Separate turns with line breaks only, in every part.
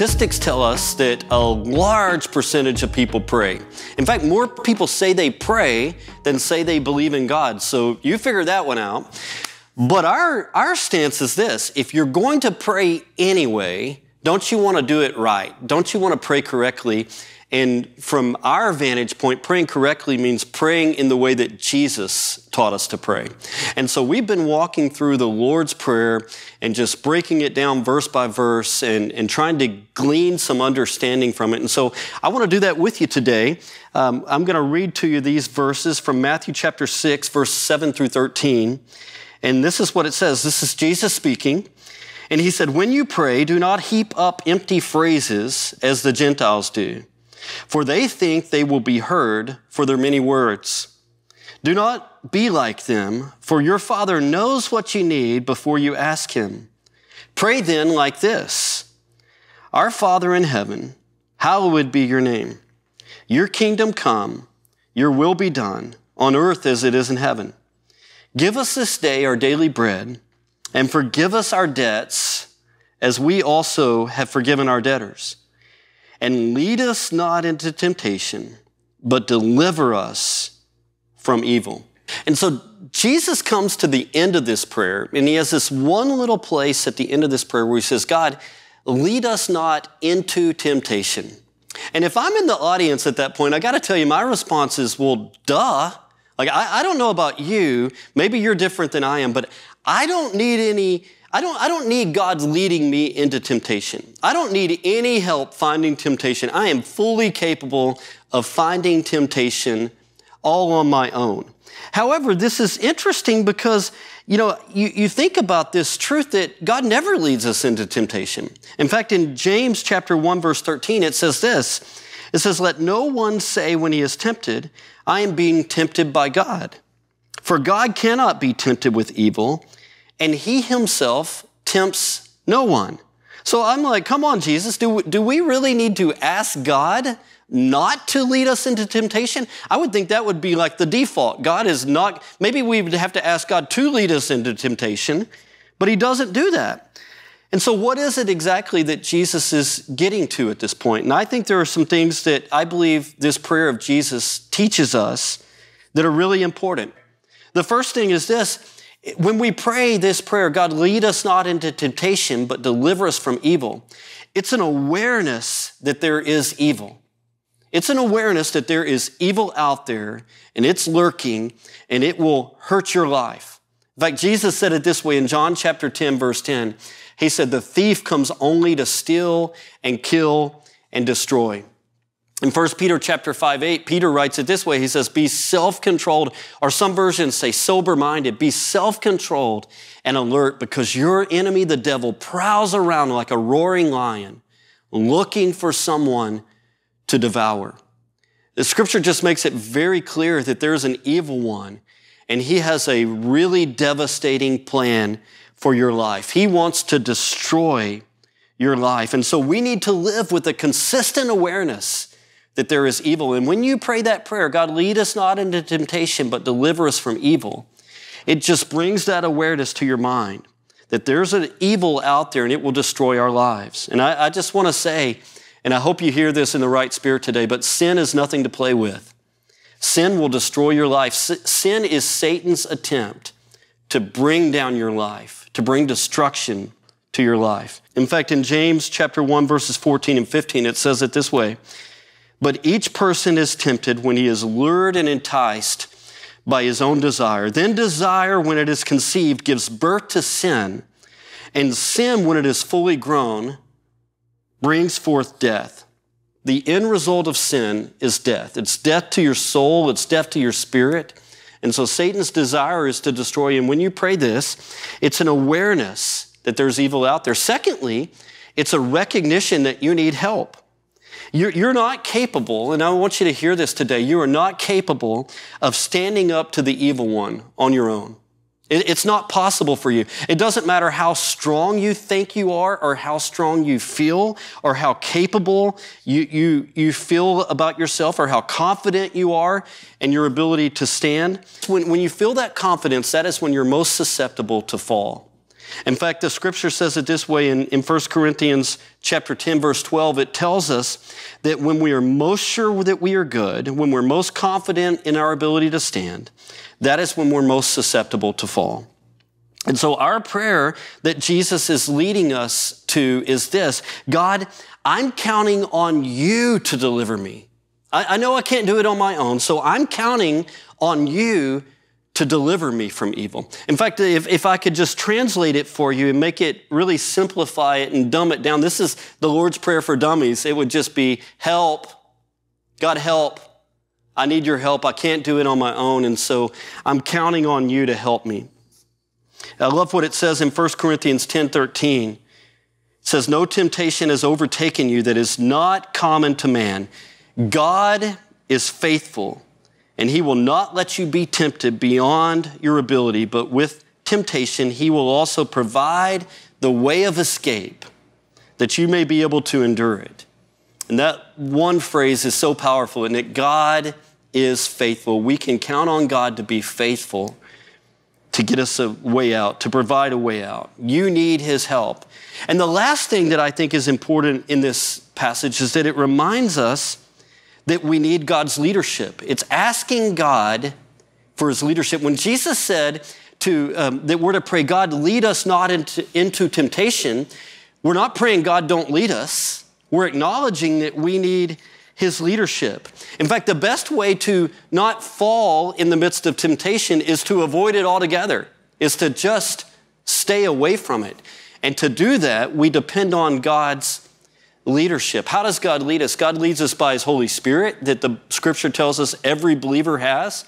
Statistics tell us that a large percentage of people pray. In fact, more people say they pray than say they believe in God. So you figure that one out. But our, our stance is this if you're going to pray anyway, don't you want to do it right? Don't you want to pray correctly? And from our vantage point, praying correctly means praying in the way that Jesus taught us to pray. And so we've been walking through the Lord's Prayer and just breaking it down verse by verse and, and trying to glean some understanding from it. And so I want to do that with you today. Um, I'm going to read to you these verses from Matthew chapter 6, verse 7 through 13. And this is what it says. This is Jesus speaking. And he said, When you pray, do not heap up empty phrases as the Gentiles do for they think they will be heard for their many words. Do not be like them, for your Father knows what you need before you ask Him. Pray then like this Our Father in heaven, hallowed be your name. Your kingdom come, your will be done, on earth as it is in heaven. Give us this day our daily bread, and forgive us our debts as we also have forgiven our debtors and lead us not into temptation, but deliver us from evil. And so Jesus comes to the end of this prayer, and he has this one little place at the end of this prayer where he says, God, lead us not into temptation. And if I'm in the audience at that point, I got to tell you, my response is, well, duh. Like, I, I don't know about you. Maybe you're different than I am, but I don't need any I don't, I don't need God leading me into temptation. I don't need any help finding temptation. I am fully capable of finding temptation all on my own. However, this is interesting because, you know, you, you think about this truth that God never leads us into temptation. In fact, in James chapter 1, verse 13, it says this. It says, Let no one say when he is tempted, I am being tempted by God. For God cannot be tempted with evil, and he himself tempts no one. So I'm like, come on, Jesus, do, do we really need to ask God not to lead us into temptation? I would think that would be like the default. God is not, maybe we would have to ask God to lead us into temptation, but he doesn't do that. And so, what is it exactly that Jesus is getting to at this point? And I think there are some things that I believe this prayer of Jesus teaches us that are really important. The first thing is this when we pray this prayer, God, lead us not into temptation, but deliver us from evil, it's an awareness that there is evil. It's an awareness that there is evil out there and it's lurking and it will hurt your life. In fact, Jesus said it this way in John chapter 10, verse 10. He said, The thief comes only to steal and kill and destroy. In 1 Peter chapter 5, 8, Peter writes it this way. He says, be self-controlled, or some versions say sober-minded. Be self-controlled and alert because your enemy, the devil, prowls around like a roaring lion, looking for someone to devour. The scripture just makes it very clear that there's an evil one, and he has a really devastating plan for your life. He wants to destroy your life. And so we need to live with a consistent awareness that there is evil. And when you pray that prayer, God, lead us not into temptation, but deliver us from evil, it just brings that awareness to your mind that there's an evil out there and it will destroy our lives. And I, I just want to say, and I hope you hear this in the right spirit today, but sin is nothing to play with. Sin will destroy your life. Sin is Satan's attempt to bring down your life, to bring destruction to your life. In fact, in James chapter 1 verses 14 and 15 it says it this way. But each person is tempted when he is lured and enticed by his own desire. Then desire, when it is conceived, gives birth to sin. And sin, when it is fully grown, brings forth death. The end result of sin is death. It's death to your soul, it's death to your spirit. And so Satan's desire is to destroy. And when you pray this, it's an awareness that there's evil out there. Secondly, it's a recognition that you need help. You're, you're not capable, and I want you to hear this today, you are not capable of standing up to the evil one on your own. it's not possible for you. It doesn't matter how strong you think you are, or how strong you feel, or how capable you, you, you feel about yourself, or how confident you are in your ability to stand. When, when you feel that confidence, that is when you're most susceptible to fall. In fact, the scripture says it this way in, in 1 Corinthians chapter 10, verse 12. It tells us that when we are most sure that we are good, when we're most confident in our ability to stand, that is when we're most susceptible to fall. And so our prayer that Jesus is leading us to is this God, I'm counting on you to deliver me. I, I know I can't do it on my own, so I'm counting on you to deliver me from evil. In fact, if, if I could just translate it for you and make it really simplify it and dumb it down, this is the Lord's Prayer for Dummies. It would just be help, God help. I need your help. I can't do it on my own, and so I'm counting on you to help me. I love what it says in 1 Corinthians 10 13. It says, No temptation has overtaken you that is not common to man. God is faithful and he will not let you be tempted beyond your ability, but with temptation, he will also provide the way of escape that you may be able to endure it. And that one phrase is so powerful, and that God is faithful. We can count on God to be faithful to get us a way out, to provide a way out. You need his help. And the last thing that I think is important in this passage is that it reminds us that we need God's leadership. It's asking God for his leadership. When Jesus said to, um, that we're to pray, God, lead us not into, into temptation, we're not praying, God, don't lead us. We're acknowledging that we need his leadership. In fact, the best way to not fall in the midst of temptation is to avoid it altogether, is to just stay away from it. And to do that, we depend on God's leadership. How does God lead us? God leads us by His Holy Spirit, that the scripture tells us every believer has.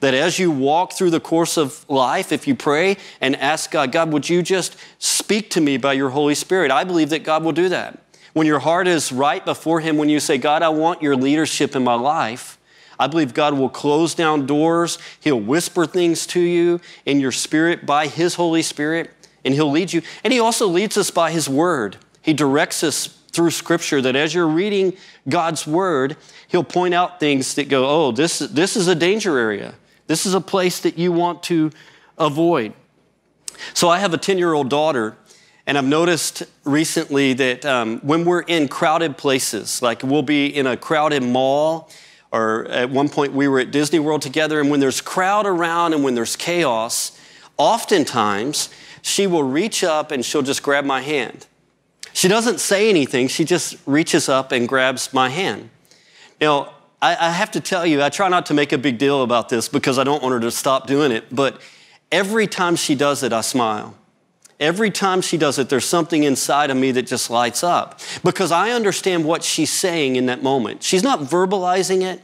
That as you walk through the course of life, if you pray and ask God, God, would you just speak to me by your Holy Spirit? I believe that God will do that. When your heart is right before Him, when you say, God, I want your leadership in my life, I believe God will close down doors. He'll whisper things to you in your spirit by His Holy Spirit, and He'll lead you. And He also leads us by His Word. He directs us through Scripture that as you're reading God's Word, He'll point out things that go, oh, this, this is a danger area. This is a place that you want to avoid. So I have a 10 year old daughter, and I've noticed recently that um, when we're in crowded places, like we'll be in a crowded mall, or at one point we were at Disney World together, and when there's crowd around and when there's chaos, oftentimes she will reach up and she'll just grab my hand. She doesn't say anything, she just reaches up and grabs my hand. Now, I, I have to tell you, I try not to make a big deal about this because I don't want her to stop doing it, but every time she does it, I smile. Every time she does it, there's something inside of me that just lights up because I understand what she's saying in that moment. She's not verbalizing it,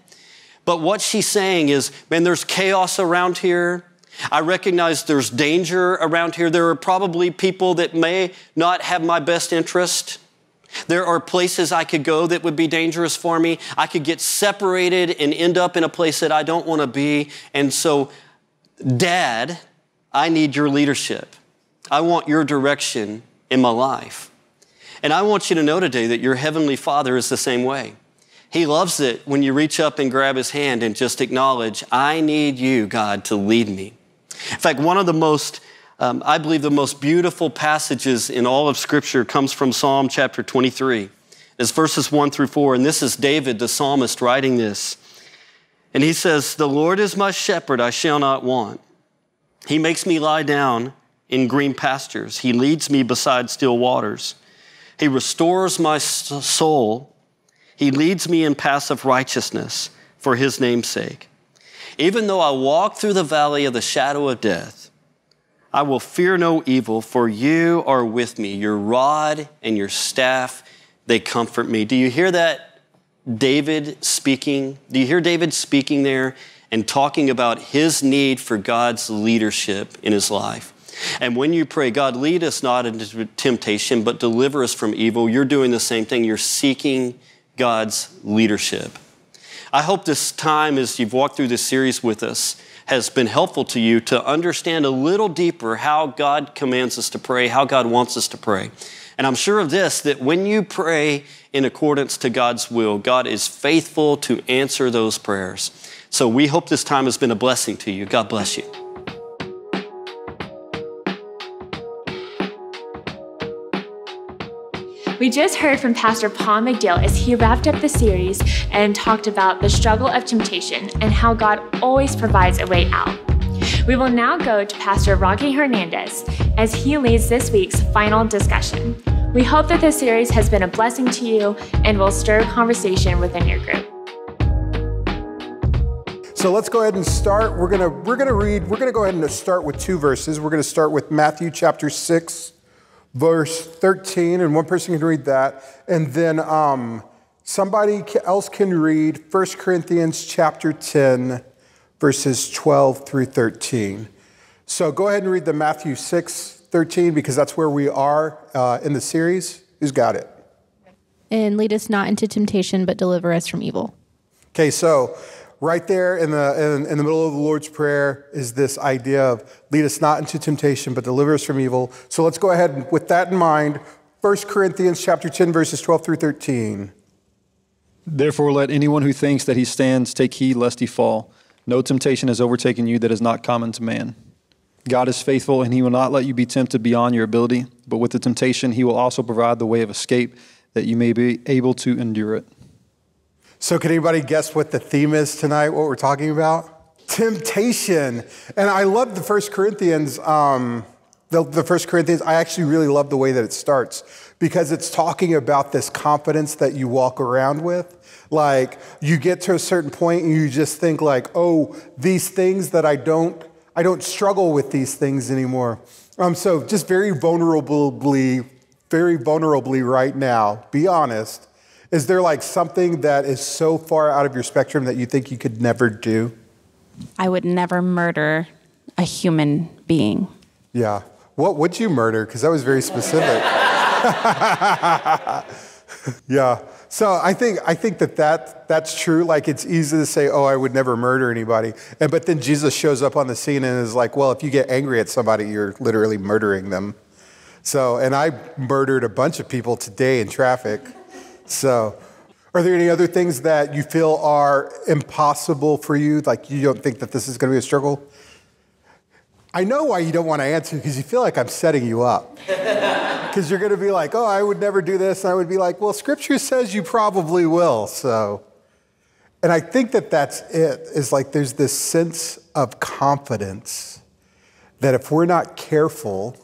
but what she's saying is, man, there's chaos around here. I recognize there's danger around here. There are probably people that may not have my best interest. There are places I could go that would be dangerous for me. I could get separated and end up in a place that I don't want to be. And so, Dad, I need your leadership. I want your direction in my life. And I want you to know today that your Heavenly Father is the same way. He loves it when you reach up and grab His hand and just acknowledge, I need you, God, to lead me. In fact, one of the most, um, I believe, the most beautiful passages in all of Scripture comes from Psalm chapter 23. It's verses 1 through 4, and this is David, the psalmist, writing this. And he says, The Lord is my shepherd, I shall not want. He makes me lie down in green pastures, He leads me beside still waters. He restores my soul. He leads me in paths of righteousness for His name's sake. Even though I walk through the valley of the shadow of death, I will fear no evil, for you are with me. Your rod and your staff, they comfort me. Do you hear that? David speaking. Do you hear David speaking there and talking about his need for God's leadership in his life? And when you pray, God, lead us not into temptation, but deliver us from evil, you're doing the same thing. You're seeking God's leadership. I hope this time, as you've walked through this series with us, has been helpful to you to understand a little deeper how God commands us to pray, how God wants us to pray. And I'm sure of this that when you pray in accordance to God's will, God is faithful to answer those prayers. So we hope this time has been a blessing to you. God bless you.
We just heard from Pastor Paul McDill as he wrapped up the series and talked about the struggle of temptation and how God always provides a way out. We will now go to Pastor Rocky Hernandez as he leads this week's final discussion. We hope that this series has been a blessing to you and will stir conversation within your group.
So let's go ahead and start. We're gonna we're gonna read. We're gonna go ahead and start with two verses. We're gonna start with Matthew chapter six, verse thirteen, and one person can read that, and then um, somebody else can read 1 Corinthians chapter ten, verses twelve through thirteen. So go ahead and read the Matthew six 13 because that's where we are uh, in the series. Who's got it?
And lead us not into temptation, but deliver us from evil.
Okay, so right there in the, in, in, the middle of the Lord's Prayer is this idea of lead us not into temptation, but deliver us from evil. So let's go ahead with that in mind, 1 Corinthians chapter 10, verses 12 through 13.
Therefore, let anyone who thinks that he stands take heed lest he fall. No temptation has overtaken you that is not common to man. God is faithful, and he will not let you be tempted beyond your ability, but with the temptation, he will also provide the way of escape that you may be able to endure it.
So, can anybody guess what the theme is tonight, what we're talking about? Temptation. And I love the First Corinthians. Um, the, the First Corinthians, I actually really love the way that it starts because it's talking about this confidence that you walk around with. Like you get to a certain point and you just think like, oh, these things that I don't, I don't struggle with these things anymore. Um, so just very vulnerably, very vulnerably right now, be honest is there like something that is so far out of your spectrum that you think you could never do?
I would never murder a human being.
Yeah. What would you murder? Because that was very specific. yeah. So I think I think that, that that's true. Like it's easy to say, "Oh, I would never murder anybody," and but then Jesus shows up on the scene and is like, "Well, if you get angry at somebody, you're literally murdering them." So, and I murdered a bunch of people today in traffic. So, are there any other things that you feel are impossible for you? Like you don't think that this is going to be a struggle? I know why you don't want to answer because you feel like I'm setting you up. Because you're going to be like, oh, I would never do this. And I would be like, well, scripture says you probably will. So, and I think that that's it, is like there's this sense of confidence that if we're not careful,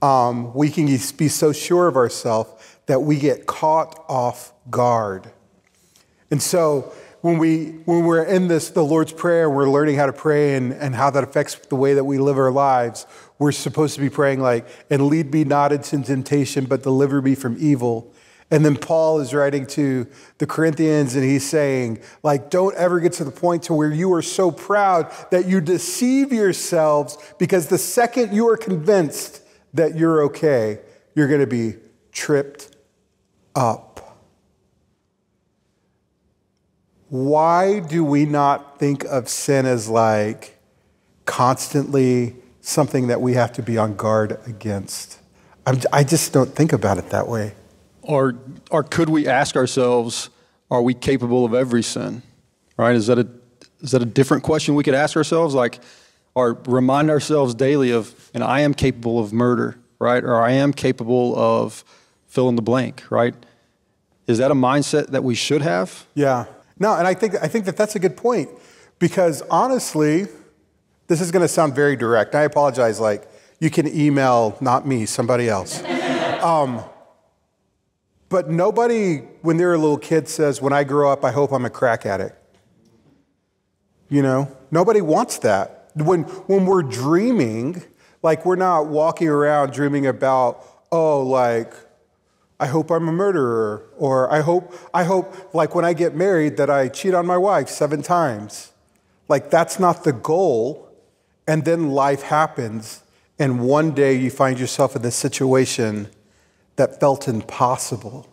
um, we can be so sure of ourselves that we get caught off guard. And so when, we, when we're in this, the Lord's Prayer, we're learning how to pray and, and how that affects the way that we live our lives, we're supposed to be praying like, and lead me not into temptation, but deliver me from evil. And then Paul is writing to the Corinthians and he's saying, like, don't ever get to the point to where you are so proud that you deceive yourselves because the second you are convinced that you're okay, you're going to be tripped up. Why do we not think of sin as like constantly something that we have to be on guard against? I'm, i just don't think about it that way.
Or, or could we ask ourselves, are we capable of every sin? Right? Is that a, is that a different question we could ask ourselves? Like, or remind ourselves daily of, and I am capable of murder, right? Or I am capable of fill in the blank, right? Is that a mindset that we should have?
Yeah. No, and I think, I think that that's a good point because honestly, this is going to sound very direct. I apologize. Like, you can email, not me, somebody else. um, but nobody, when they're a little kid, says, When I grow up, I hope I'm a crack addict. You know, nobody wants that. When, when we're dreaming, like, we're not walking around dreaming about, oh, like, I hope I'm a murderer, or I hope, I hope, like when I get married, that I cheat on my wife seven times. Like that's not the goal. And then life happens, and one day you find yourself in this situation that felt impossible.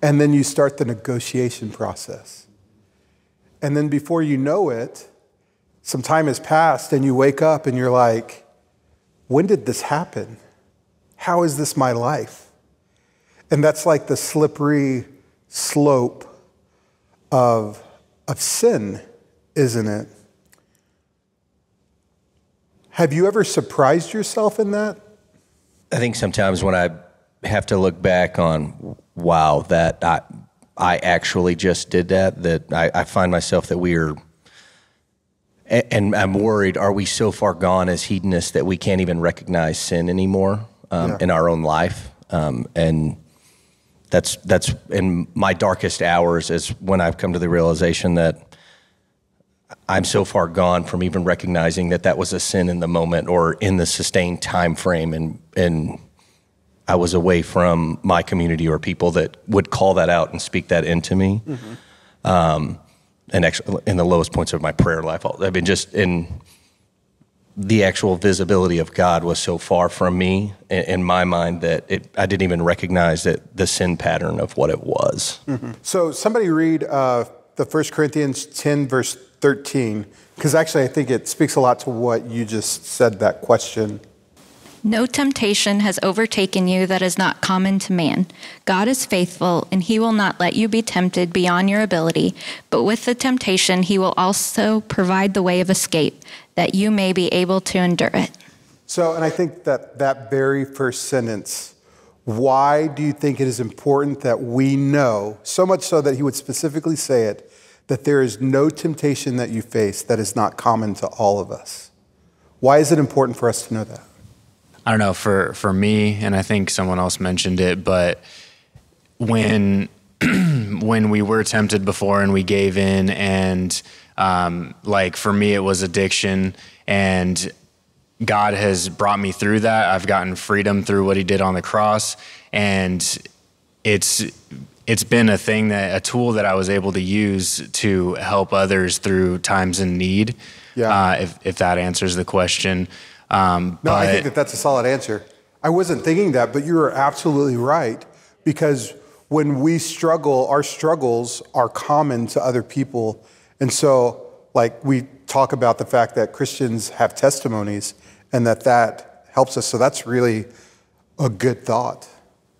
And then you start the negotiation process. And then before you know it, some time has passed, and you wake up and you're like, when did this happen? How is this my life? And that's like the slippery slope of, of sin, isn't it? Have you ever surprised yourself in that?
I think sometimes when I have to look back on, wow, that I, I actually just did that, that I, I find myself that we are, and I'm worried, are we so far gone as hedonists that we can't even recognize sin anymore um,
Yeah.
in our own life? Um, and that's, that's in my darkest hours is when I've come to the realization that I'm so far gone from even recognizing that that was a sin in the moment or in the sustained time frame, and and I was away from my community or people that would call that out and speak that into me. Um, and actually, in the lowest points of my prayer life, I mean, just in the actual visibility of God was so far from me in, in my mind that it, I didn't even recognize that the sin pattern of what it was.
So somebody read uh, the First Corinthians 10, verse 13, because actually I think it speaks a lot to what you just said, that question.
No temptation has overtaken you that is not common to man. God is faithful, and he will not let you be tempted beyond your ability, but with the temptation, he will also provide the way of escape, that you may be able to endure it.
So, and I think that that very first sentence, why do you think it is important that we know, so much so that he would specifically say it, that there is no temptation that you face that is not common to all of us? Why is it important for us to know that?
I don't know for for me, and I think someone else mentioned it, but when when we were tempted before and we gave in, and um, like for me, it was addiction, and God has brought me through that. I've gotten freedom through what He did on the cross, and it's it's been a thing that a tool that I was able to use to help others through times in need.
Yeah.
Uh, if if that answers the question. Um,
No, I think that that's a solid answer. I wasn't thinking that, but you are absolutely right because when we struggle, our struggles are common to other people. And so, like, we talk about the fact that Christians have testimonies and that that helps us. So, that's really a good thought.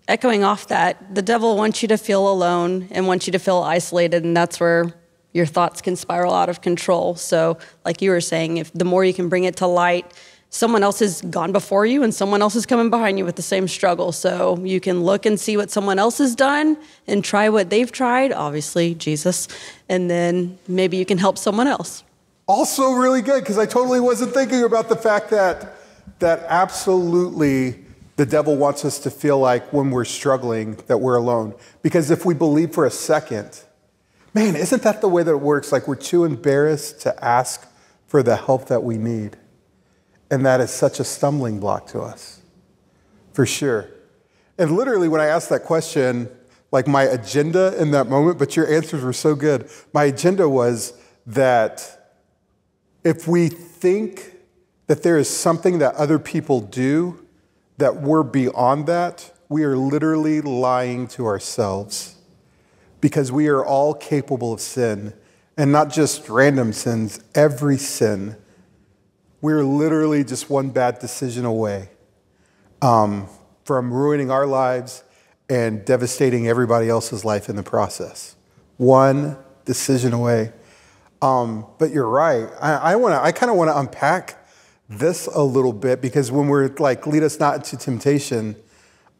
echoing off that, the devil wants you to feel alone and wants you to feel isolated, and that's where your thoughts can spiral out of control. So, like you were saying, if the more you can bring it to light, someone else has gone before you and someone else is coming behind you with the same struggle. So you can look and see what someone else has done and try what they've tried, obviously, Jesus, and then maybe you can help someone else.
Also, really good because I totally wasn't thinking about the fact that that absolutely the devil wants us to feel like when we're struggling that we're alone. Because if we believe for a second, man, isn't that the way that it works? Like we're too embarrassed to ask for the help that we need, and that is such a stumbling block to us, for sure. And literally, when I asked that question, like my agenda in that moment, but your answers were so good. My agenda was that if we think that there is something that other people do that we're beyond that, we are literally lying to ourselves because we are all capable of sin and not just random sins, every sin. We're literally just one bad decision away um, from ruining our lives and devastating everybody else's life in the process. One decision away. Um, but you're right. I, I want to. I kind of want to unpack this a little bit because when we're like, lead us not into temptation,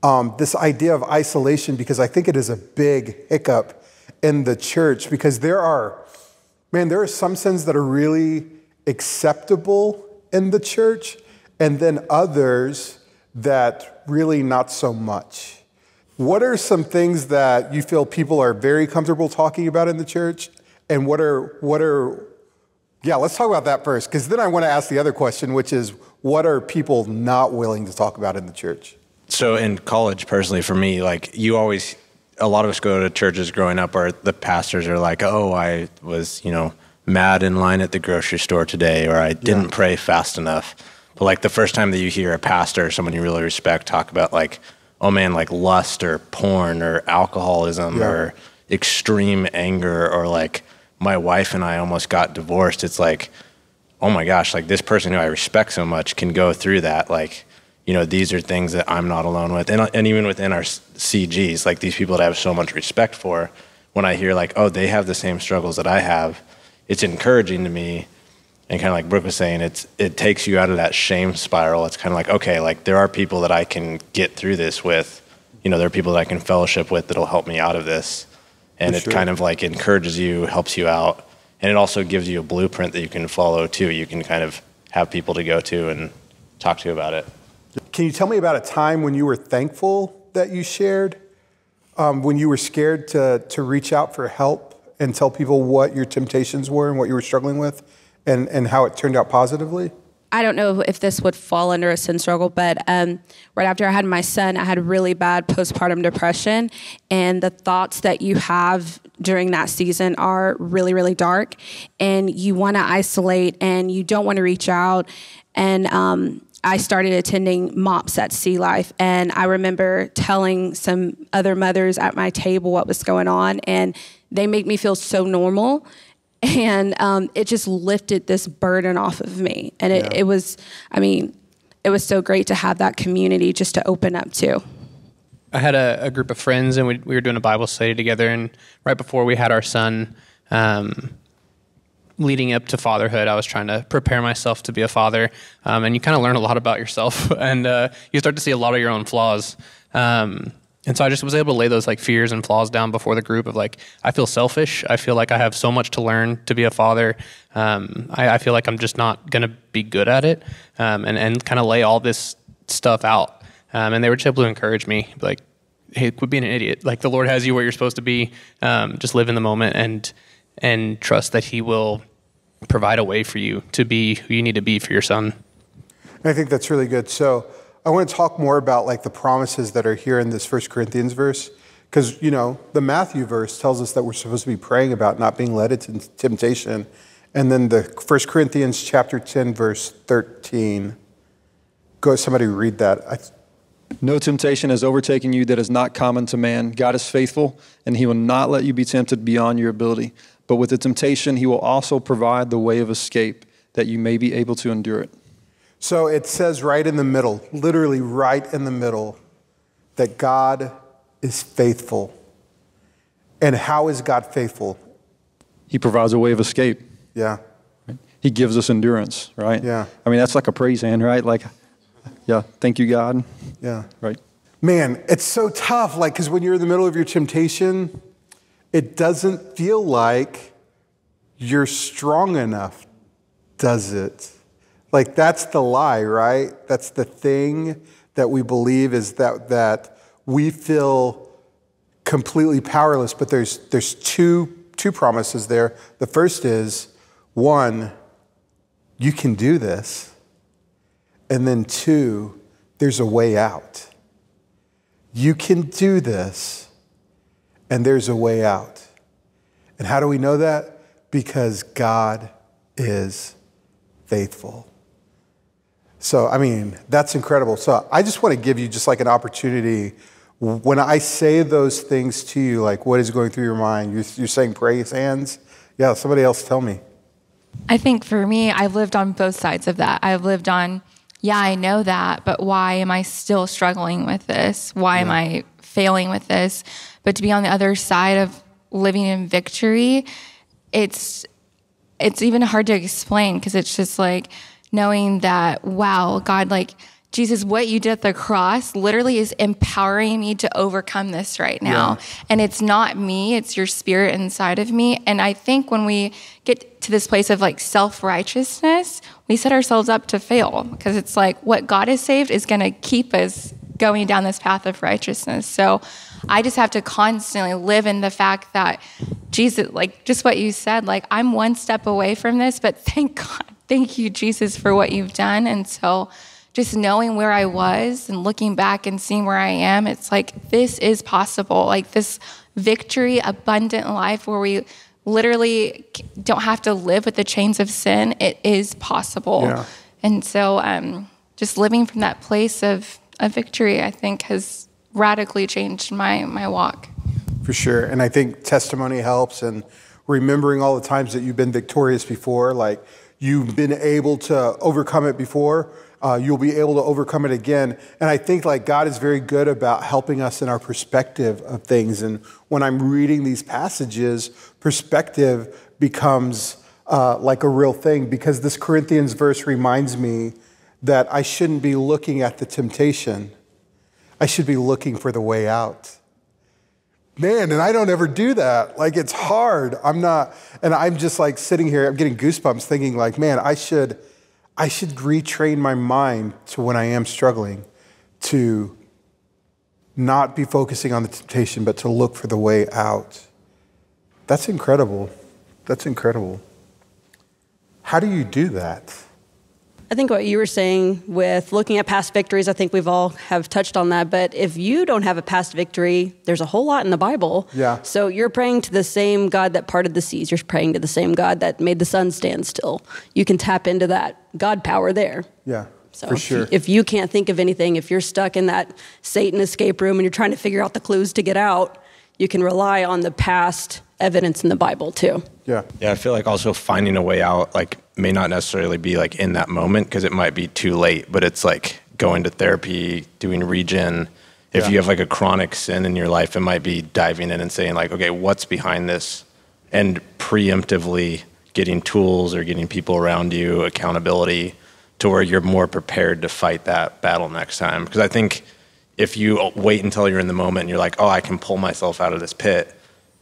um, this idea of isolation, because I think it is a big hiccup in the church because there are, man, there are some sins that are really acceptable in the church, and then others that really not so much. What are some things that you feel people are very comfortable talking about in the church? And what are, what are, yeah, let's talk about that first, because then I want to ask the other question, which is what are people not willing to talk about in the church?
So in college, personally, for me, like you always, a lot of us go to churches growing up where the pastors are like, "Oh, I was, you know, mad in line at the grocery store today, or I didn't pray fast enough." But like the first time that you hear a pastor or someone you really respect talk about like, "Oh man, like lust or porn or alcoholism
Yeah.
or extreme anger or like my wife and I almost got divorced," it's like, "Oh my gosh, like this person who I respect so much can go through that." Like you know, these are things that I'm not alone with. And, and even within our CGs, like these people that I have so much respect for, when I hear like, oh, they have the same struggles that I have, it's encouraging to me. And kind of like Brooke was saying, it's, it takes you out of that shame spiral. It's kind of like, okay, like there are people that I can get through this with you know, there are people that I can fellowship with that'll help me out of this. And
For
it
sure.
kind of like encourages you, helps you out. And it also gives you a blueprint that you can follow too. You can kind of have people to go to and talk to about it.
Can you tell me about a time when you were thankful that you shared? Um, when you were scared to, to reach out for help and tell people what your temptations were and what you were struggling with and, and how it turned out positively?
I don't know if this would fall under a sin struggle, but um, right after I had my son, I had really bad postpartum depression. And the thoughts that you have during that season are really, really dark. And you want to isolate and you don't want to reach out. And um, I started attending MOPS at Sea Life. And I remember telling some other mothers at my table what was going on. And they made me feel so normal and um, it just lifted this burden off of me and it, it was i mean it was so great to have that community just to open up to
I had a, a group of friends, and we, we were doing a Bible study together. And right before we had our son, um, leading up to fatherhood, I was trying to prepare myself to be a father. Um, and you kind of learn a lot about yourself, and uh, you start to see a lot of your own flaws. Um, and so I just was able to lay those like fears and flaws down before the group of like, I feel selfish. I feel like I have so much to learn to be a father. Um, I, I feel like I'm just not going to be good at it. Um, and, and kind of lay all this stuff out. Um, and they were just able to encourage me, like, hey, quit being an idiot. Like the Lord has you where you're supposed to be. Um, just live in the moment and and trust that He will provide a way for you to be who you need to be for your son.
I think that's really good. So I want to talk more about like the promises that are here in this First Corinthians verse, because you know the Matthew verse tells us that we're supposed to be praying about not being led into temptation, and then the First Corinthians chapter ten verse thirteen. Go, somebody read that. I,
No temptation has overtaken you that is not common to man. God is faithful, and he will not let you be tempted beyond your ability. But with the temptation, he will also provide the way of escape that you may be able to endure it.
So it says right in the middle, literally right in the middle, that God is faithful. And how is God faithful?
He provides a way of escape.
Yeah.
He gives us endurance, right?
Yeah.
I mean, that's like a praise hand, right? Like, yeah, thank you, God.
Yeah.
Right.
Man, it's so tough. Like, because when you're in the middle of your temptation, it doesn't feel like you're strong enough, does it? Like, that's the lie, right? That's the thing that we believe is that, that we feel completely powerless. But there's, there's two, two promises there. The first is one, you can do this. And then two, there's a way out. You can do this, and there's a way out. And how do we know that? Because God is faithful. So, I mean, that's incredible. So, I just want to give you just like an opportunity. When I say those things to you, like what is going through your mind? You're, you're saying praise hands? Yeah, somebody else tell me.
I think for me, I've lived on both sides of that. I've lived on, yeah, I know that, but why am I still struggling with this? Why am I failing with this? But to be on the other side of living in victory, it's it's even hard to explain because it's just like knowing that wow, God like Jesus, what you did at the cross literally is empowering me to overcome this right now. And it's not me, it's your spirit inside of me. And I think when we get to this place of like self righteousness, we set ourselves up to fail because it's like what God has saved is going to keep us going down this path of righteousness. So I just have to constantly live in the fact that Jesus, like just what you said, like I'm one step away from this, but thank God, thank you, Jesus, for what you've done. And so, just knowing where I was and looking back and seeing where I am, it's like this is possible. Like this victory, abundant life where we literally don't have to live with the chains of sin, it is possible.
Yeah.
And so, um, just living from that place of, of victory, I think, has radically changed my, my walk.
For sure. And I think testimony helps and remembering all the times that you've been victorious before, like you've been able to overcome it before, uh, you'll be able to overcome it again. And I think like God is very good about helping us in our perspective of things. And when I'm reading these passages, perspective becomes uh, like a real thing because this Corinthians verse reminds me that I shouldn't be looking at the temptation. I should be looking for the way out. Man, and I don't ever do that. Like it's hard. I'm not, and I'm just like sitting here, I'm getting goosebumps thinking like, man, I should, I should retrain my mind to when I am struggling to not be focusing on the temptation, but to look for the way out. That's incredible. That's incredible. How do you do that?
I think what you were saying with looking at past victories, I think we've all have touched on that. But if you don't have a past victory, there's a whole lot in the Bible.
Yeah.
So you're praying to the same God that parted the seas. You're praying to the same God that made the sun stand still. You can tap into that God power there.
Yeah.
So
for sure.
If you can't think of anything, if you're stuck in that Satan escape room and you're trying to figure out the clues to get out, you can rely on the past evidence in the Bible too.
Yeah.
Yeah, I feel like also finding a way out like may not necessarily be like in that moment because it might be too late, but it's like going to therapy, doing regen. If
Yeah.
you have like a chronic sin in your life, it might be diving in and saying like, okay, what's behind this? And preemptively getting tools or getting people around you, accountability to where you're more prepared to fight that battle next time. Because I think if you wait until you're in the moment and you're like, oh, I can pull myself out of this pit,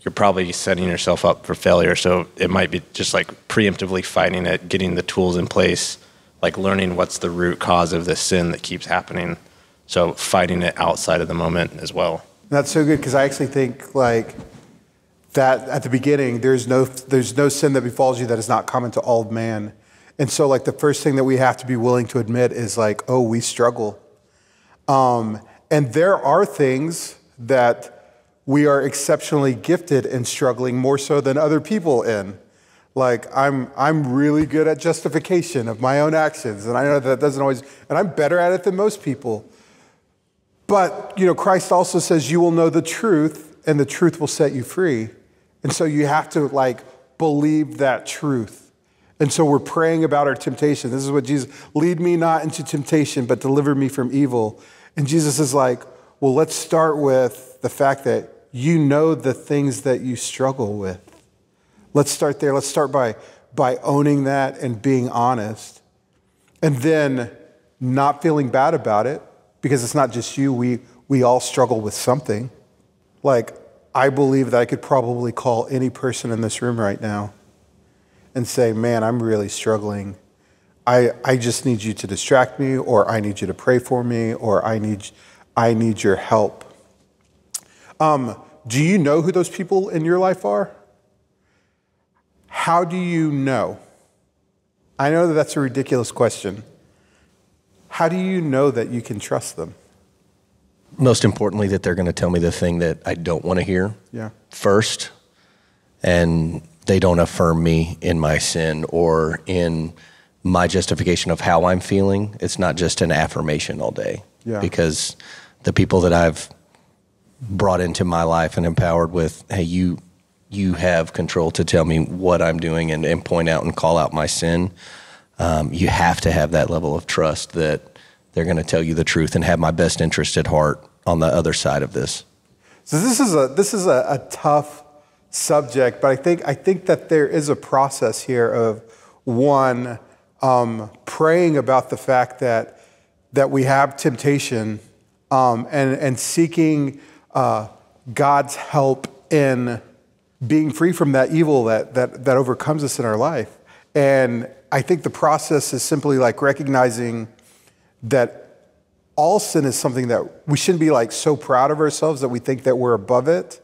you're probably setting yourself up for failure. So it might be just like preemptively fighting it, getting the tools in place, like learning what's the root cause of this sin that keeps happening. So fighting it outside of the moment as well.
That's so good because I actually think like that at the beginning, there's no there's no sin that befalls you that is not common to all of man. And so like the first thing that we have to be willing to admit is like, oh, we struggle. Um, and there are things that we are exceptionally gifted in struggling more so than other people in. Like I'm I'm really good at justification of my own actions. And I know that doesn't always and I'm better at it than most people. But, you know, Christ also says you will know the truth and the truth will set you free. And so you have to like believe that truth. And so we're praying about our temptation. This is what Jesus, lead me not into temptation, but deliver me from evil. And Jesus is like, well, let's start with the fact that you know the things that you struggle with. Let's start there. Let's start by, by owning that and being honest. And then not feeling bad about it because it's not just you. We, we all struggle with something. Like, I believe that I could probably call any person in this room right now and say, man, I'm really struggling. I, I just need you to distract me, or I need you to pray for me, or I need, I need your help. Um, do you know who those people in your life are? How do you know? I know that that's a ridiculous question. How do you know that you can trust them?
Most importantly, that they're going to tell me the thing that I don't want to hear
Yeah.
first, and they don't affirm me in my sin or in my justification of how I'm feeling. It's not just an affirmation all day.
Yeah.
Because the people that I've brought into my life and empowered with, hey, you you have control to tell me what I'm doing and, and point out and call out my sin. Um, you have to have that level of trust that they're going to tell you the truth and have my best interest at heart on the other side of this.
So this is a this is a, a tough subject, but I think I think that there is a process here of one um, praying about the fact that that we have temptation um, and and seeking uh, God's help in being free from that evil that that that overcomes us in our life. And I think the process is simply like recognizing that all sin is something that we shouldn't be like so proud of ourselves that we think that we're above it,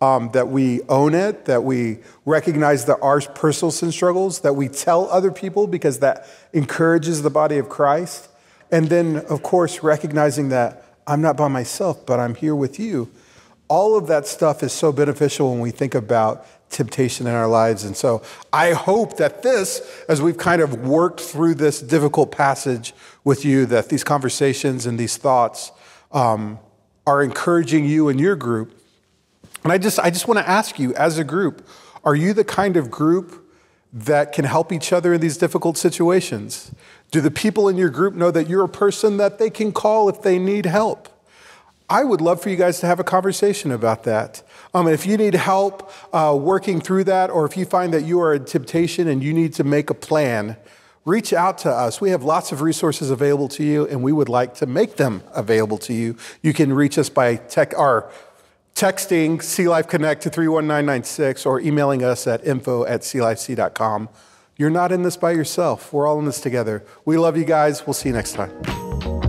um, that we own it, that we recognize that our personal sin struggles, that we tell other people because that encourages the body of Christ. And then, of course, recognizing that I'm not by myself, but I'm here with you. All of that stuff is so beneficial when we think about temptation in our lives. And so I hope that this, as we've kind of worked through this difficult passage with you, that these conversations and these thoughts um, are encouraging you and your group. And I just, I just want to ask you, as a group, are you the kind of group that can help each other in these difficult situations? Do the people in your group know that you're a person that they can call if they need help? I would love for you guys to have a conversation about that. Um, if you need help uh, working through that, or if you find that you are in temptation and you need to make a plan reach out to us. We have lots of resources available to you, and we would like to make them available to you. You can reach us by tech, or texting CLC Connect to 31996 or emailing us at info at sealifec.com. You're not in this by yourself. We're all in this together. We love you guys. We'll see you next time.